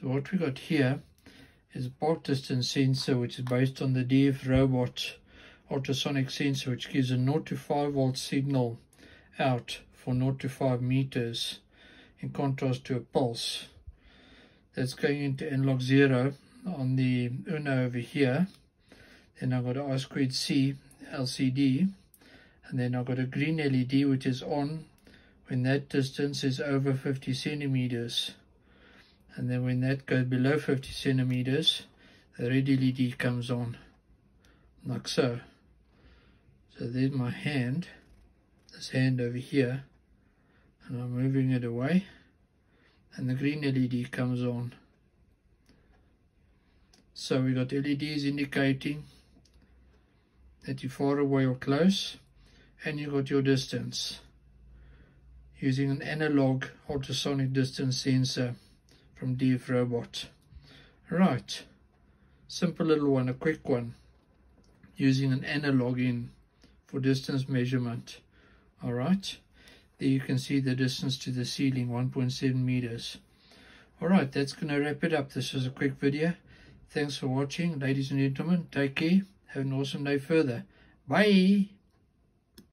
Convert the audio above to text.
So what we got here is a part distance sensor which is based on the DF robot ultrasonic sensor which gives a 0 to 5 volt signal out for 0 to 5 meters in contrast to a pulse. That's going into analog 0 on the UNO over here. Then I've got an I squared C LCD and then I've got a green LED which is on when that distance is over 50 centimeters and then when that goes below 50 centimeters the red LED comes on. Like so. So there's my hand. This hand over here. And I'm moving it away. And the green LED comes on. So we got LEDs indicating that you're far away or close and you got your distance. Using an analog ultrasonic distance sensor from DF Robot. Right, simple little one, a quick one, using an analog in for distance measurement. Alright, there you can see the distance to the ceiling, 1.7 meters. Alright, that's going to wrap it up. This was a quick video. Thanks for watching, ladies and gentlemen. Take care. Have an awesome day further. Bye.